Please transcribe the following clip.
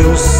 Deus.